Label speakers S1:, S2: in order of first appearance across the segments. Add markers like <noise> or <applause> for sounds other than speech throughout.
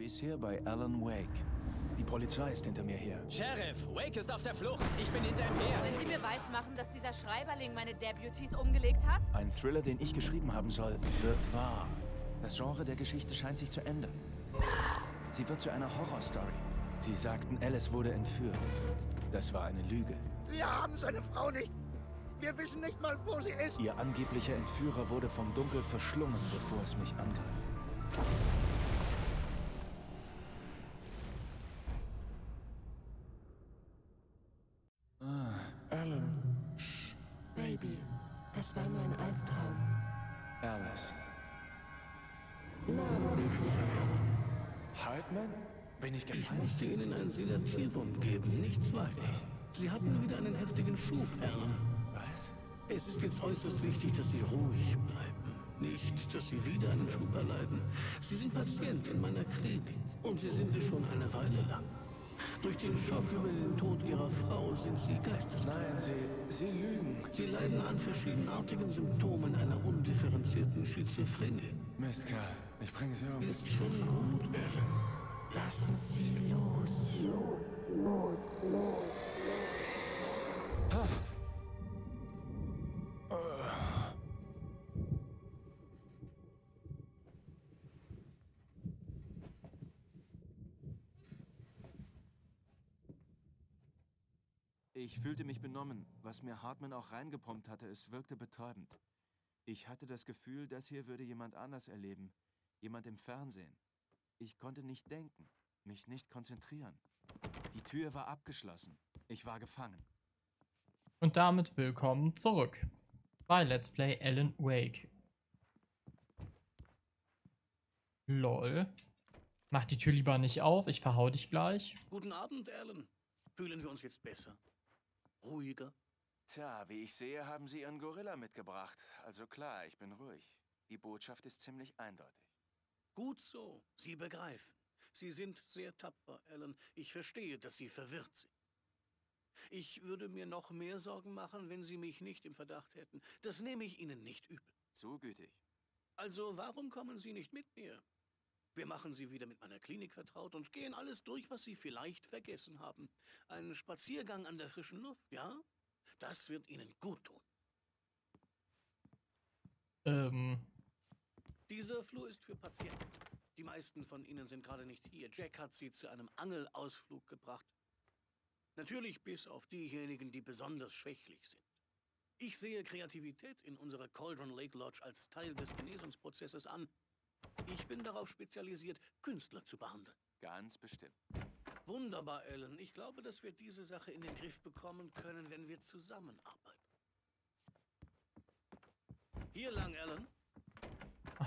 S1: Bisher bei Alan Wake. Die Polizei ist hinter mir her.
S2: Sheriff, Wake ist auf der Flucht. Ich bin hinter ihm her.
S3: Wenn Sie mir weismachen, dass dieser Schreiberling meine Deputies umgelegt hat?
S1: Ein Thriller, den ich geschrieben haben soll, wird wahr. Das Genre der Geschichte scheint sich zu ändern. Sie wird zu einer Horrorstory. Sie sagten, Alice wurde entführt. Das war eine Lüge.
S4: Wir haben seine Frau nicht. Wir wissen nicht mal, wo sie ist.
S1: Ihr angeblicher Entführer wurde vom Dunkel verschlungen, bevor es mich angriff. Bin ich
S5: Ich
S1: gefallen?
S5: musste Ihnen ein Sedativum geben, nichts weiter. Sie hatten wieder einen heftigen Schub, Alan.
S1: Was?
S5: Es ist jetzt äußerst wichtig, dass Sie ruhig bleiben. Nicht, dass Sie wieder einen Schub erleiden. Sie sind Patient in meiner Klinik und Sie sind es schon eine Weile lang. Durch den Schock über den Tod Ihrer Frau sind Sie geisteskrank.
S1: Nein, Sie, Sie lügen.
S5: Sie leiden an verschiedenartigen Symptomen einer undifferenzierten Schizophrenie.
S1: Mist, Kerl. Ich bringe Sie um.
S5: Ist schon gut, Alan.
S6: Lassen Sie los.
S1: Ich fühlte mich benommen. Was mir Hartman auch reingepumpt hatte, es wirkte betäubend. Ich hatte das Gefühl, das hier würde jemand anders erleben. Jemand im Fernsehen. Ich konnte nicht denken, mich nicht konzentrieren. Die Tür war abgeschlossen. Ich war gefangen.
S7: Und damit willkommen zurück bei Let's Play Alan Wake. Lol. Mach die Tür lieber nicht auf, ich verhau dich gleich.
S5: Guten Abend, Alan. Fühlen wir uns jetzt besser? Ruhiger?
S1: Tja, wie ich sehe, haben Sie Ihren Gorilla mitgebracht. Also klar, ich bin ruhig. Die Botschaft ist ziemlich eindeutig.
S5: Gut so. Sie begreifen. Sie sind sehr tapfer, Alan. Ich verstehe, dass Sie verwirrt sind. Ich würde mir noch mehr Sorgen machen, wenn Sie mich nicht im Verdacht hätten. Das nehme ich Ihnen nicht übel.
S1: Zu gütig.
S5: Also, warum kommen Sie nicht mit mir? Wir machen Sie wieder mit meiner Klinik vertraut und gehen alles durch, was Sie vielleicht vergessen haben. Ein Spaziergang an der frischen Luft, ja? Das wird Ihnen gut tun.
S7: Ähm,
S5: Dieser Flur ist für Patienten. Die meisten von ihnen sind gerade nicht hier. Jack hat sie zu einem Angelausflug gebracht. Natürlich bis auf diejenigen, die besonders schwächlich sind. Ich sehe Kreativität in unserer Cauldron Lake Lodge als Teil des Genesungsprozesses an. Ich bin darauf spezialisiert, Künstler zu behandeln.
S1: Ganz bestimmt.
S5: Wunderbar, Alan. Ich glaube, dass wir diese Sache in den Griff bekommen können, wenn wir zusammenarbeiten. Hier lang, Alan.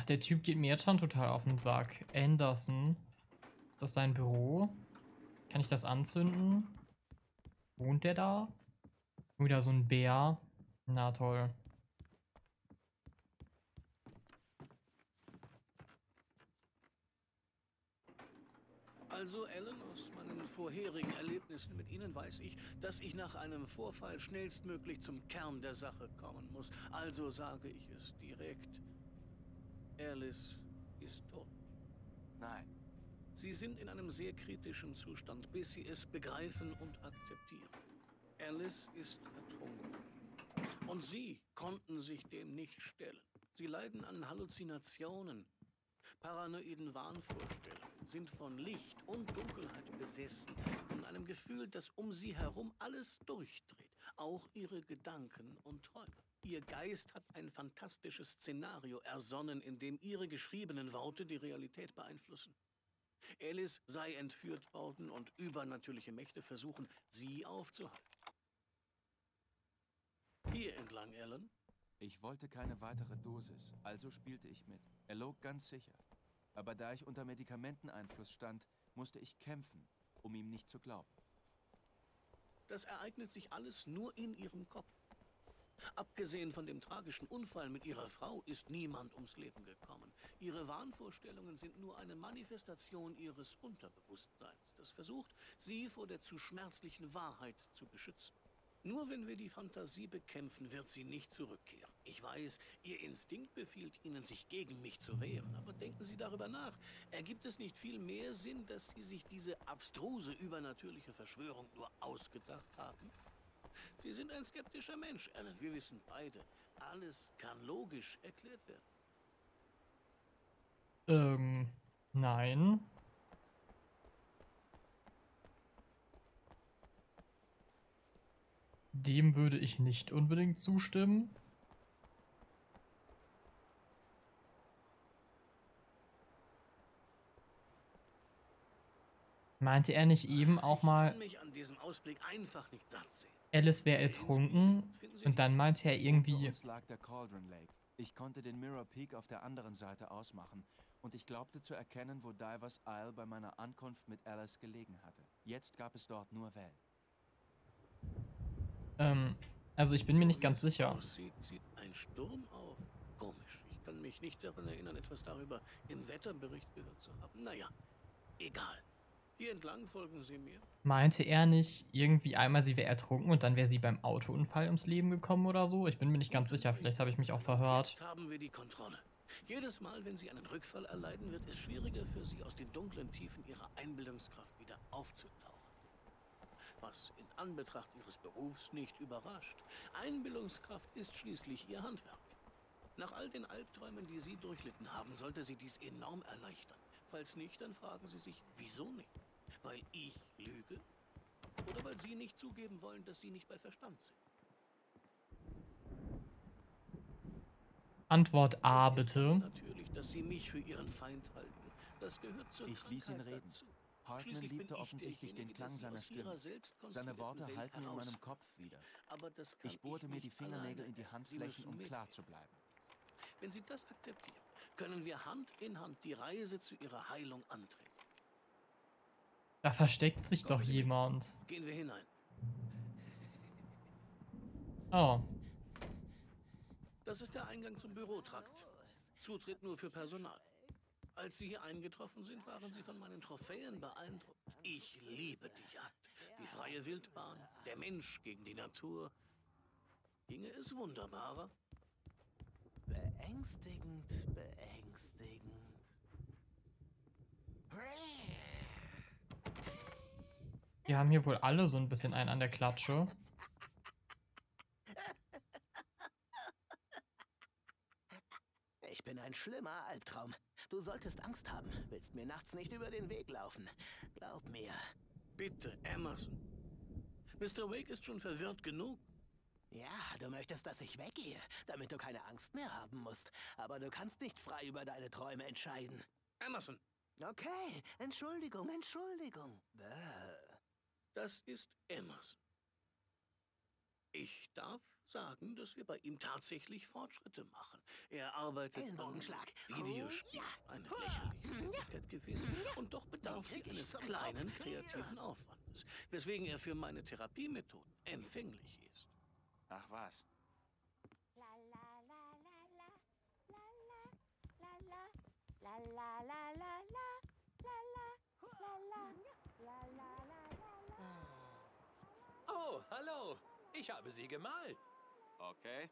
S7: Der Typ geht mir jetzt schon total auf den Sack. Anderson. Ist das sein Büro? Kann ich das anzünden? Wohnt der da? Wieder so ein Bär. Na toll.
S5: Also, Alan, aus meinen vorherigen Erlebnissen mit Ihnen weiß ich, dass ich nach einem Vorfall schnellstmöglich zum Kern der Sache kommen muss. Also sage ich es direkt. Alice ist tot.
S1: Nein.
S5: Sie sind in einem sehr kritischen Zustand, bis Sie es begreifen und akzeptieren. Alice ist ertrunken. Und Sie konnten sich dem nicht stellen. Sie leiden an Halluzinationen, paranoiden Wahnvorstellungen, sind von Licht und Dunkelheit besessen, von einem Gefühl, das um sie herum alles durchdreht, auch ihre Gedanken und Träume. Ihr Geist hat ein fantastisches Szenario ersonnen, in dem ihre geschriebenen Worte die Realität beeinflussen. Alice sei entführt worden und übernatürliche Mächte versuchen, sie aufzuhalten. Hier entlang, Alan.
S1: Ich wollte keine weitere Dosis, also spielte ich mit. Er log ganz sicher. Aber da ich unter Medikamenteneinfluss stand, musste ich kämpfen, um ihm nicht zu glauben.
S5: Das ereignet sich alles nur in ihrem Kopf. Abgesehen von dem tragischen Unfall mit ihrer Frau ist niemand ums Leben gekommen. Ihre Wahnvorstellungen sind nur eine Manifestation ihres Unterbewusstseins, das versucht, sie vor der zu schmerzlichen Wahrheit zu beschützen. Nur wenn wir die Fantasie bekämpfen, wird sie nicht zurückkehren. Ich weiß, Ihr Instinkt befiehlt Ihnen, sich gegen mich zu wehren. Aber denken Sie darüber nach. Ergibt es nicht viel mehr Sinn, dass Sie sich diese abstruse, übernatürliche Verschwörung nur ausgedacht haben? Sie sind ein skeptischer Mensch, Alan. Wir wissen beide, alles kann logisch erklärt werden.
S7: Ähm, nein. Dem würde ich nicht unbedingt zustimmen. Meinte er nicht eben auch
S5: Ich
S7: mal,
S5: kann mich an diesem Ausblick einfach nicht satt sehen.
S7: Alice wäre ertrunken? Und dann meinte er irgendwie,
S1: uns lag der Cauldron Lake. Ich konnte den Mirror Peak auf der anderen Seite ausmachen und ich glaubte zu erkennen, wo Divers Isle bei meiner Ankunft mit Alice gelegen hatte. Jetzt gab es dort nur Wellen.
S7: ähm, also ich bin mir nicht ganz sicher.
S5: Aussieht, zieht ein Sturm auf. Komisch. Ich kann mich nicht daran erinnern, etwas darüber im Wetterbericht gehört zu haben. Naja, egal. Hier entlang folgen Sie mir.
S7: Meinte er nicht irgendwie einmal, sie wäre ertrunken und dann wäre sie beim Autounfall ums Leben gekommen oder so? Ich bin mir nicht ganz sicher, vielleicht habe ich mich auch verhört.
S5: Jetzt haben wir die Kontrolle. Jedes Mal, wenn Sie einen Rückfall erleiden, wird es schwieriger für Sie, aus den dunklen Tiefen Ihrer Einbildungskraft wieder aufzutauchen. Was in Anbetracht Ihres Berufs nicht überrascht. Einbildungskraft ist schließlich Ihr Handwerk. Nach all den Albträumen, die Sie durchlitten haben, sollte Sie dies enorm erleichtern. Falls nicht, dann fragen Sie sich, wieso nicht? Weil ich lüge? Oder weil Sie nicht zugeben wollen, dass Sie nicht bei Verstand sind?
S7: Antwort A bitte.
S5: Natürlich, dass Sie mich für Ihren Feind halten. Das gehört zur
S1: Ich ließ ihn reden.
S5: dazu.
S1: Hartman
S5: Schließlich bin
S1: liebte
S5: ich
S1: offensichtlich den Klang seiner Stimme.
S5: selbst
S1: Seine Worte
S5: Welt
S1: hallten in meinem. Kopf wieder.
S5: Aber das kann
S1: Ich bohrte mir die Fingernägel
S5: alleine
S1: in die Handflächen, um
S5: mit.
S1: klar zu bleiben.
S5: Wenn Sie das akzeptieren, können wir Hand in Hand die Reise zu Ihrer Heilung antreten.
S7: Da versteckt sich doch
S5: Kommen mit.
S7: jemand.
S5: Gehen wir hinein.
S7: Oh,
S5: Das ist der Eingang zum Bürotrakt. Zutritt nur für Personal. Als Sie hier eingetroffen sind, waren Sie von meinen Trophäen beeindruckt. Ich liebe die Jagd, die freie Wildbahn, der Mensch gegen die Natur. Ginge es wunderbarer?
S8: Beängstigend, beängstigend.
S7: Die haben hier wohl alle so ein bisschen einen an der Klatsche.
S8: Ich bin ein schlimmer Albtraum. Du solltest Angst haben. Willst mir nachts nicht über den Weg laufen. Glaub mir.
S5: Bitte, Emerson. Mr. Wake ist schon verwirrt genug.
S8: Ja, du möchtest, dass ich weggehe, damit du keine Angst mehr haben musst. Aber du kannst nicht frei über deine Träume entscheiden.
S5: Emerson,
S8: Okay, Entschuldigung, Entschuldigung. Bäh.
S5: Das ist Emerson. Ich darf sagen, dass wir bei ihm tatsächlich Fortschritte machen. Er arbeitet
S8: Ellenbogenschlag.
S5: Videospiel.
S8: Ja.
S5: Eine lächerliche Tätigkeit gewesen. Und doch bedarf sie eines kleinen
S8: Kopf.
S5: kreativen Aufwandes, weswegen er für meine Therapiemethoden empfänglich ist.
S1: Ach was.
S2: Hallo. Ich habe sie gemalt.
S1: Okay.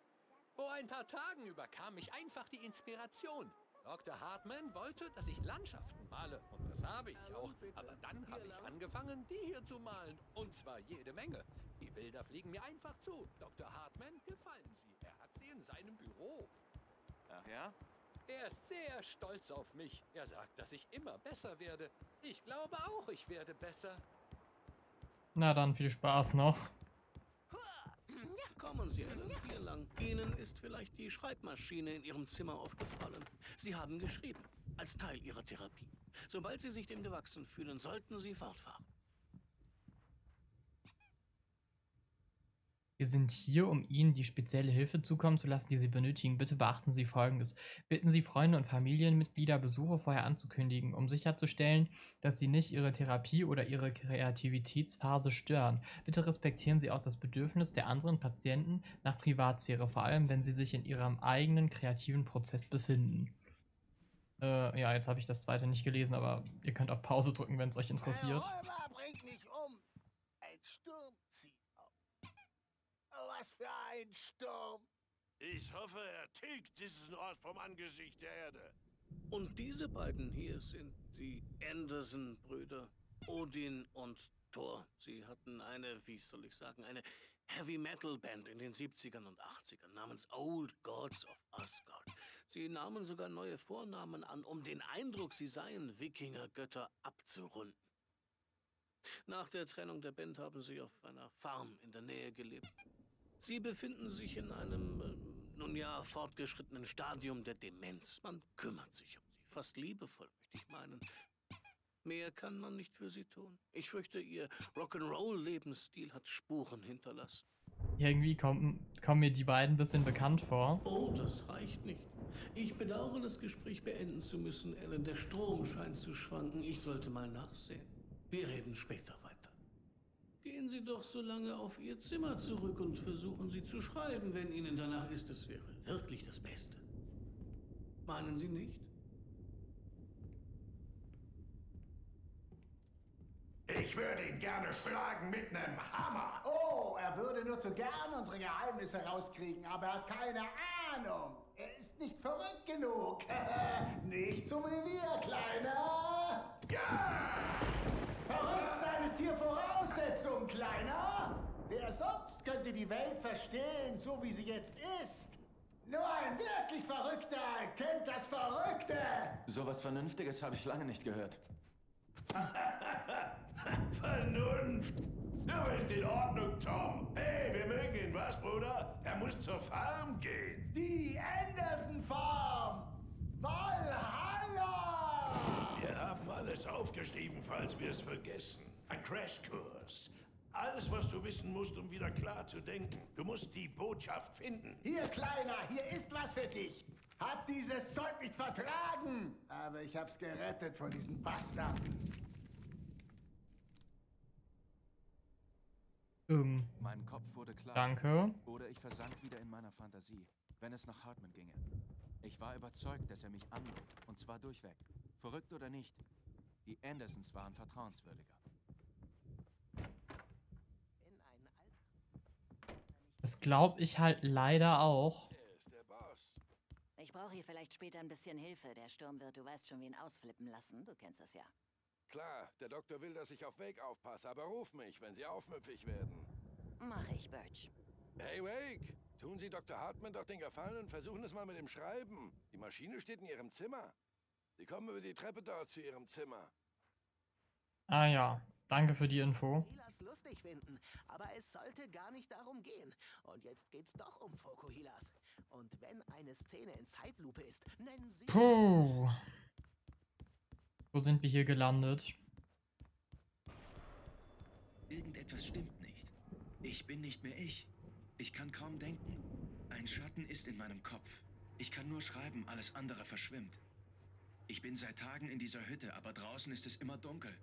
S2: Vor ein paar Tagen überkam mich einfach die Inspiration. Dr. Hartman wollte, dass ich Landschaften male. Und das habe ich auch. Aber dann habe ich angefangen, die hier zu malen. Und zwar jede Menge. Die Bilder fliegen mir einfach zu. Dr. Hartman gefallen sie. Er hat sie in seinem Büro.
S1: Ach ja?
S2: Er ist sehr stolz auf mich. Er sagt, dass ich immer besser werde. Ich glaube auch, ich werde besser.
S7: Na dann, viel Spaß noch.
S5: Kommen Sie, Alan, hier lang. Ihnen ist vielleicht die Schreibmaschine in Ihrem Zimmer aufgefallen. Sie haben geschrieben, als Teil Ihrer Therapie. Sobald Sie sich dem gewachsen fühlen, sollten Sie fortfahren.
S7: Wir sind hier, um Ihnen die spezielle Hilfe zukommen zu lassen, die Sie benötigen. Bitte beachten Sie Folgendes. Bitten Sie Freunde und Familienmitglieder, Besuche vorher anzukündigen, um sicherzustellen, dass Sie nicht Ihre Therapie oder Ihre Kreativitätsphase stören. Bitte respektieren Sie auch das Bedürfnis der anderen Patienten nach Privatsphäre, vor allem wenn sie sich in ihrem eigenen kreativen Prozess befinden. Äh, ja, jetzt habe ich das zweite nicht gelesen, aber ihr könnt auf Pause drücken, wenn es euch interessiert.
S4: Ein Räuber bringt mich um. Ein Sturm zieht auf. für ein Sturm!
S9: Ich hoffe, er tilgt diesen Ort vom Angesicht der Erde.
S5: Und diese beiden hier sind die Anderson-Brüder, Odin und Thor. Sie hatten eine, wie soll ich sagen, eine Heavy-Metal-Band in den 70ern und 80ern namens Old Gods of Asgard. Sie nahmen sogar neue Vornamen an, um den Eindruck, sie seien Wikinger-Götter abzurunden. Nach der Trennung der Band haben sie auf einer Farm in der Nähe gelebt. Sie befinden sich in einem, äh, nun ja, fortgeschrittenen Stadium der Demenz. Man kümmert sich um sie, fast liebevoll, möchte ich meinen. Mehr kann man nicht für sie tun. Ich fürchte, ihr Rock'n'Roll-Lebensstil hat Spuren hinterlassen.
S7: Irgendwie kommen, kommen mir die beiden ein bisschen bekannt vor.
S5: Oh, das reicht nicht. Ich bedauere, das Gespräch beenden zu müssen, Ellen. Der Strom scheint zu schwanken. Ich sollte mal nachsehen. Wir reden später weiter. Gehen Sie doch so lange auf Ihr Zimmer zurück und versuchen Sie zu schreiben, wenn Ihnen danach ist. Es wäre wirklich das Beste. Meinen Sie nicht?
S9: Ich würde ihn gerne schlagen mit einem Hammer.
S4: Oh, er würde nur zu gern unsere Geheimnisse rauskriegen, aber er hat keine Ahnung. Er ist nicht verrückt genug. <laughs> nicht so wie wir, Kleiner.
S9: Ja!
S4: Ist hier Voraussetzung, Kleiner. Wer sonst könnte die Welt verstehen, so wie sie jetzt ist? Nur ein wirklich Verrückter kennt das Verrückte.
S1: Sowas Vernünftiges habe ich lange nicht gehört. <laughs>
S9: Vernunft. Du bist in Ordnung, Tom. Hey, wir mögen ihn, was, Bruder? Er muss zur Farm gehen.
S4: Die Anderson Farm. Valhalla.
S9: Wir haben alles aufgeschrieben, falls wir es vergessen. Ein Crashkurs. Alles, was du wissen musst, um wieder klar zu denken. Du musst die Botschaft finden.
S4: Hier, Kleiner, hier ist was für dich. Hab dieses Zeug nicht vertragen. Aber ich hab's gerettet vor diesen Bastarden.
S7: Ähm,
S1: Mein Kopf wurde klar.
S7: danke.
S1: Oder ich versank wieder in meiner Fantasie, wenn es nach Hartman ginge. Ich war überzeugt, dass er mich anlog, und zwar durchweg. Verrückt oder nicht, die Andersons waren vertrauenswürdiger.
S8: Wenn ein Al
S7: Das glaube ich halt leider auch.
S3: Ich brauche hier vielleicht später ein bisschen Hilfe. Der Sturm wird, du weißt schon, wen ausflippen lassen. Du kennst es ja.
S2: Klar, der Doktor will, dass ich auf Wake aufpasse, aber ruf mich, wenn Sie aufmüpfig werden.
S3: Mache ich, Birch.
S2: Hey, Wake! Tun Sie Dr. Hartman doch den Gefallen und versuchen es mal mit dem Schreiben. Die Maschine steht in Ihrem Zimmer. Sie kommen über die Treppe dort zu Ihrem Zimmer.
S7: Ah ja, danke für die Info.
S8: Lustig finden, aber es sollte gar nicht darum gehen. Und jetzt geht's doch um Fokuhilas. Und wenn eine Szene in Zeitlupe ist, nennen Sie...
S7: Puh. Wo sind wir hier gelandet?
S10: Irgendetwas stimmt nicht. Ich bin nicht mehr ich. Ich kann kaum denken. Ein Schatten ist in meinem Kopf. Ich kann nur schreiben, alles andere verschwimmt. Ich bin seit Tagen in dieser Hütte, aber draußen ist es immer dunkel.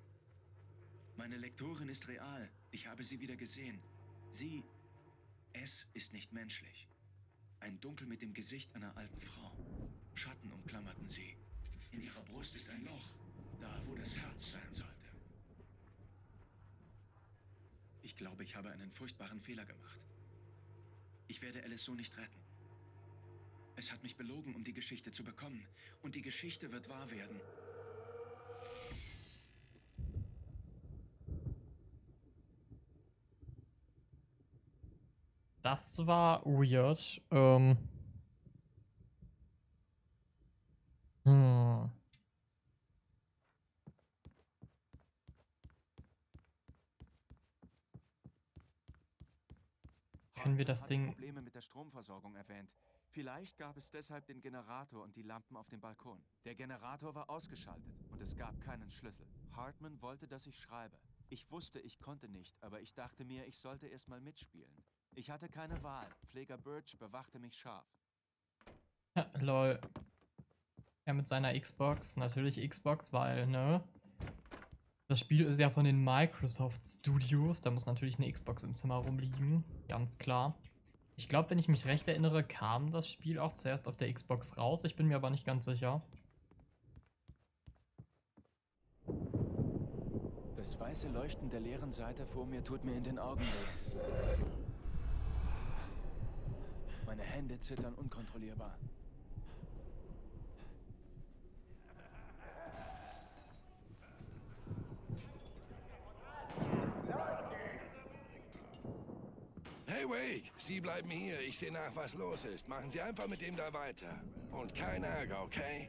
S10: Meine Lektorin ist real. Ich habe sie wieder gesehen. Sie, es ist nicht menschlich. Ein Dunkel mit dem Gesicht einer alten Frau. Schatten umklammerten sie. In ihrer Brust ist ein Loch, da wo das Herz sein sollte. Ich glaube, ich habe einen furchtbaren Fehler gemacht. Ich werde Alice so nicht retten. Es hat mich belogen, um die Geschichte zu bekommen. Und die Geschichte wird wahr werden.
S7: Das war weird. Ähm. Hm. Können wir das Ding-
S1: Probleme mit der Stromversorgung erwähnt. Vielleicht gab es deshalb den Generator und die Lampen auf dem Balkon. Der Generator war ausgeschaltet und es gab keinen Schlüssel. Hartman wollte, dass ich schreibe. Ich wusste, ich konnte nicht, aber ich dachte mir, ich sollte erst mal mitspielen. Ich hatte keine Wahl. Pfleger Birch bewachte mich scharf.
S7: Ja, lol. Er mit seiner Xbox. Natürlich Xbox, weil, ne? Das Spiel ist ja von den Microsoft Studios. Da muss natürlich eine Xbox im Zimmer rumliegen. Ganz klar. Ich glaube, wenn ich mich recht erinnere, kam das Spiel auch zuerst auf der Xbox raus. Ich bin mir aber nicht ganz sicher.
S1: Das weiße Leuchten der leeren Seite vor mir tut mir in den Augen weh. Hände zittern unkontrollierbar.
S9: Hey Wake, Sie bleiben hier. Ich sehe nach, was los ist. Machen Sie einfach mit dem da weiter. Und kein Ärger, okay?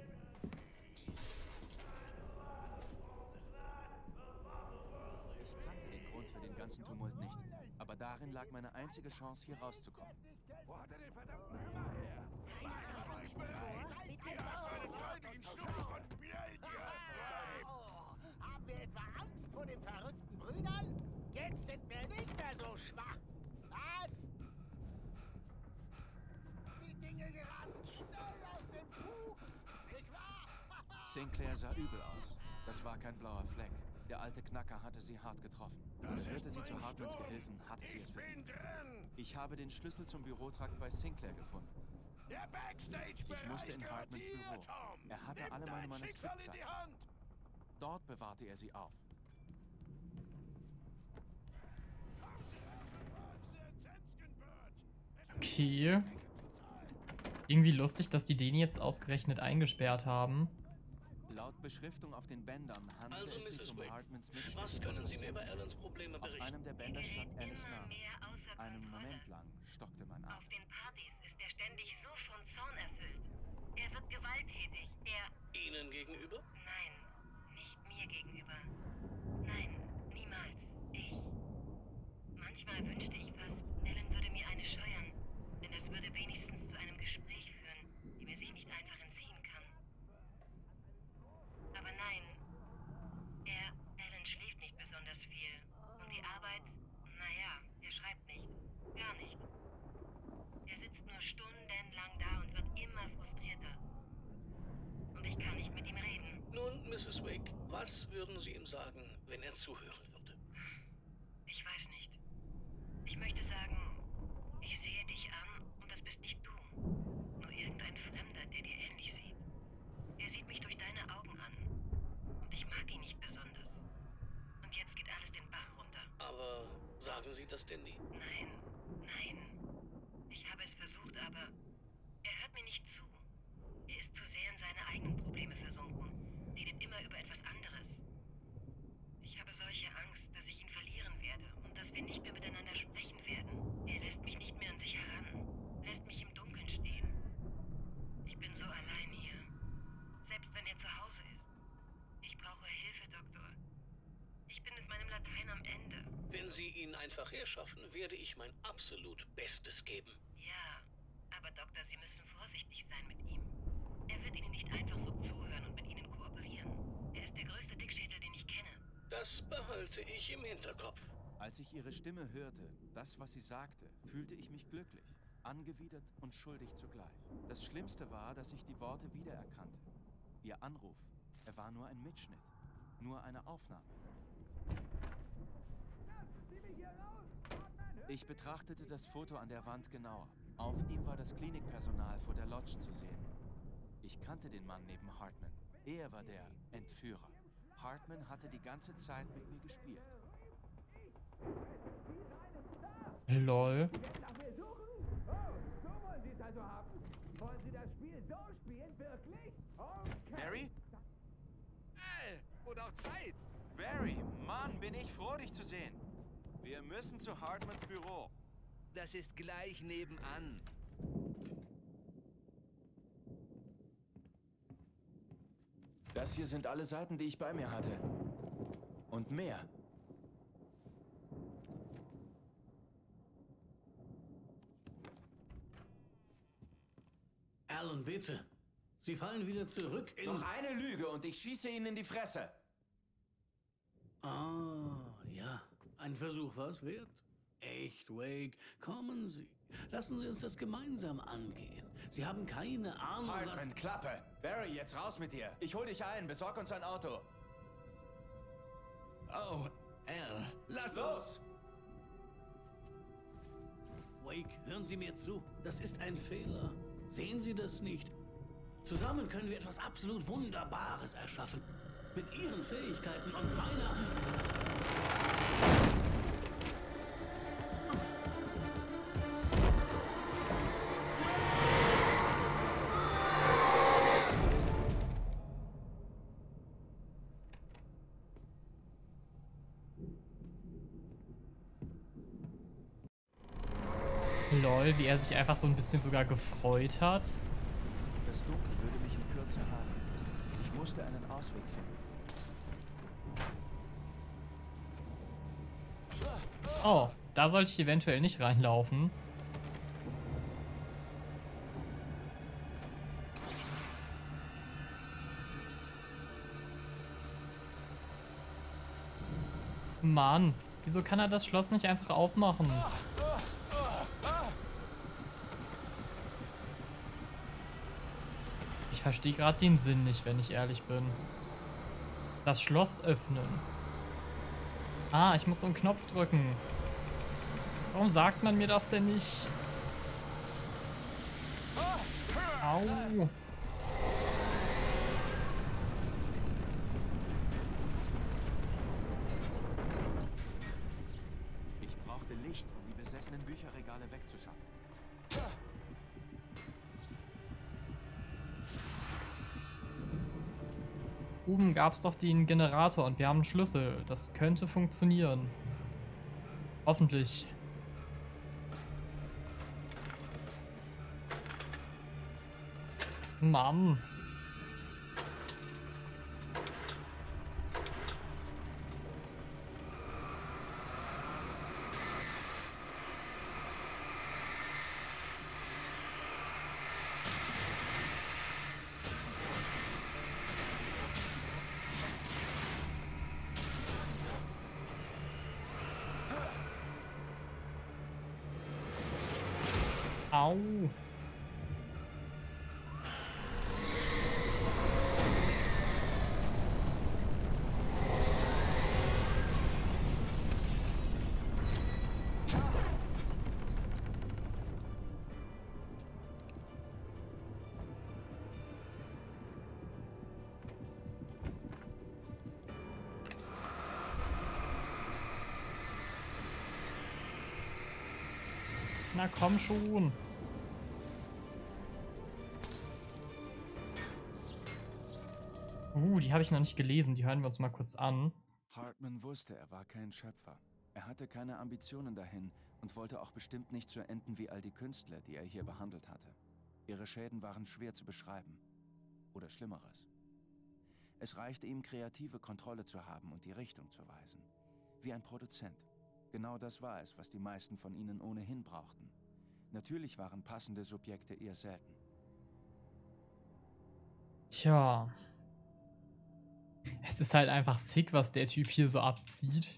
S1: Ich kannte den Grund für den ganzen Tumult nicht. Aber darin lag meine einzige Chance, hier rauszukommen.
S9: Wo hat er den verdammten Hammer her?
S4: Oh, haben wir etwa Angst vor den verrückten Brüdern? Jetzt sind wir nicht mehr so schwach. Was? Die Dinge geraten schnell aus dem Fugen. Nicht wahr? <laughs>
S1: Sinclair sah übel aus. Das war kein blauer Fleck. Der alte Knacker hatte sie hart getroffen. Hörte sie zu Hartmans Gehilfen, hatte sie es verdient. Ich habe den Schlüssel zum Bürotrakt bei Sinclair gefunden.
S9: Der Backstage
S1: Ich musste in Hartmans Büro. Er hatte alle meine Manuskriptzeiten. Dort bewahrte er sie auf.
S7: Okay. Irgendwie lustig, dass die den jetzt ausgerechnet eingesperrt haben.
S1: Laut Beschriftung auf den Bändern handelt
S5: Also,
S1: es sich
S5: Mrs.
S1: um
S5: Wake,
S1: Hartmans Mitschnitt.
S5: was können Sie mir über Allens Probleme
S1: Auf
S5: berichten?
S1: einem der Bänder stand Alice Name. Einen Moment lang stockte mein
S11: Auf
S1: Atem.
S11: den Partys ist er ständig so von Zorn erfüllt. Er wird gewalttätig. Er.
S5: Ihnen gegenüber?
S11: Nein, nicht mir gegenüber. Nein, niemals. Ich. Manchmal wünschte ich fast, Ellen würde mir eine scheuern. Denn das würde wenigstens zu einem Gespräch führen, dem er sich nicht einfach entziehen kann. Aber nein. Er, Ellen, schläft nicht besonders viel. Und die Arbeit, naja, er schreibt nicht. Gar nicht. Er sitzt nur stundenlang da und wird immer frustrierter. Und ich kann nicht mit ihm reden.
S5: Nun, Mrs. Wake, was würden Sie ihm sagen, wenn er zuhören würde?
S11: Ich weiß nicht. Ich möchte sagen, ich sehe dich an und das bist nicht du. Nur irgendein Fremder, der dir ähnlich sieht. Er sieht mich durch deine Augen an. Und ich mag ihn nicht besonders. Und jetzt geht alles den Bach runter.
S5: Aber sagen Sie das denn nie?
S11: Nein, nein. Ich habe es versucht, aber er hört mir nicht zu. Er ist zu sehr in seine eigenen Probleme versunken. Redet immer über etwas anderes. Ich habe solche Angst, dass ich ihn verlieren werde und dass wir nicht mehr miteinander sprechen werden. Er lässt mich nicht mehr an sich heran, lässt mich im Dunkeln stehen. Ich bin so allein hier. Selbst wenn er zu Hause ist. Ich brauche Hilfe, Doktor. Ich bin mit meinem Latein am Ende.
S5: Wenn Sie ihn einfach herschaffen, werde ich mein absolut Bestes geben.
S11: Ja, aber Doktor, Sie müssen vorsichtig sein mit ihm. Er wird Ihnen nicht einfach so zuhören und mit Ihnen kooperieren. Er ist der größte Dickschädel, den ich kenne.
S5: Das behalte ich im Hinterkopf.
S1: Als ich ihre Stimme hörte, das, was sie sagte, fühlte ich mich glücklich, angewidert und schuldig zugleich. Das Schlimmste war, dass ich die Worte wiedererkannte. Ihr Anruf, er war nur ein Mitschnitt, nur eine Aufnahme. Ich betrachtete das Foto an der Wand genauer. Auf ihm war das Klinikpersonal vor der Lodge zu sehen. Ich kannte den Mann neben Hartman. Er war der Entführer. Hartman hatte die ganze Zeit mit mir gespielt.
S7: Lol.
S4: Also? Wollen Sie das Spiel so spielen, wirklich? Okay.
S1: Barry? Äh, wurde auch Zeit. Barry, Mann, bin ich froh, dich zu sehen. Wir müssen zu Hartmans Büro.
S12: Das ist gleich nebenan.
S1: Das hier sind alle Seiten, die ich bei mir hatte. Und mehr.
S5: Alan, bitte. Sie fallen wieder zurück in...
S1: Noch eine Lüge und ich schieße Ihnen in die Fresse.
S5: Ah. Ein Versuch war's wert. Echt, Wake. Kommen Sie. Lassen Sie uns das gemeinsam angehen. Sie haben keine Ahnung,
S1: Hartman, Klappe. Barry, jetzt raus mit dir. Ich hol dich ein. Besorg uns ein Auto.
S12: Oh, Al, lass
S1: Los!
S5: Wake, hören Sie mir zu. Das ist ein Fehler. Sehen Sie das nicht? Zusammen können wir etwas absolut Wunderbares erschaffen. Mit Ihren Fähigkeiten und meiner...
S7: Lol, wie er sich einfach so ein bisschen sogar gefreut hat.
S1: Das Dunkel würde mich in Kürze haben. Ich musste einen Ausweg finden.
S7: Oh, da sollte ich eventuell nicht reinlaufen. Mann, wieso kann er das Schloss nicht einfach aufmachen? Ich verstehe gerade den Sinn nicht, wenn ich ehrlich bin. Das Schloss öffnen. Ah, ich muss so einen Knopf drücken. Warum sagt man mir das denn nicht? Au. Gab es doch den Generator und wir haben einen Schlüssel. Das könnte funktionieren. Hoffentlich. Mann. Au. Na komm schon. Uh, die habe ich noch nicht gelesen. Die hören wir uns mal kurz an.
S1: Hartman wusste, er war kein Schöpfer. Er hatte keine Ambitionen dahin und wollte auch bestimmt nicht so enden wie all die Künstler, die er hier behandelt hatte. Ihre Schäden waren schwer zu beschreiben. Oder Schlimmeres. Es reichte ihm, kreative Kontrolle zu haben und die Richtung zu weisen. Wie ein Produzent. Genau das war es, was die meisten von ihnen ohnehin brauchten. Natürlich waren passende Subjekte eher selten.
S7: Tja. Es ist halt einfach sick, was der Typ hier so abzieht.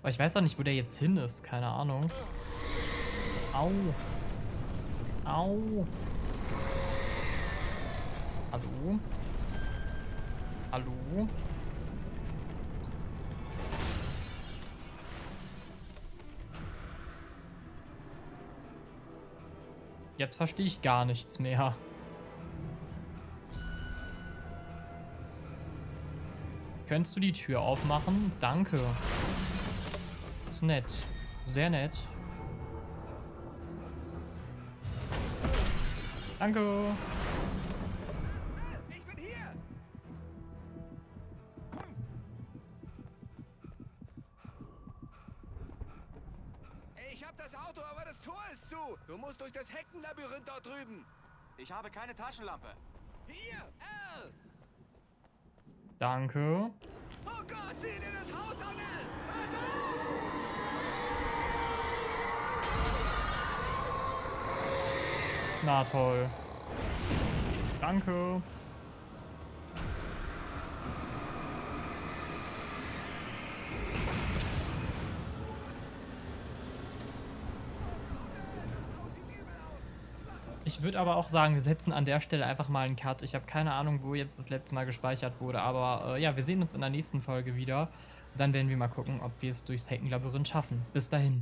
S7: Aber ich weiß auch nicht, wo der jetzt hin ist. Keine Ahnung. Au. Au. Hallo? Hallo? Jetzt verstehe ich gar nichts mehr. Könntest du die Tür aufmachen? Danke. Ist nett. Sehr nett. Danke.
S12: Ich bin hier! Ich hab das Auto, aber das Tor ist zu. Du musst durch das Heckenlabyrinth dort drüben.
S1: Ich habe keine Taschenlampe.
S12: Hier, Al!
S7: Danke.
S12: Oh Gott, sieh dir das Haus an! Pass auf!
S7: Na toll. Danke. Ich würde aber auch sagen, wir setzen an der Stelle einfach mal einen Cut. Ich habe keine Ahnung, wo jetzt das letzte Mal gespeichert wurde, aber äh, ja, wir sehen uns in der nächsten Folge wieder. Dann werden wir mal gucken, ob wir es durchs Heckenlabyrinth schaffen. Bis dahin.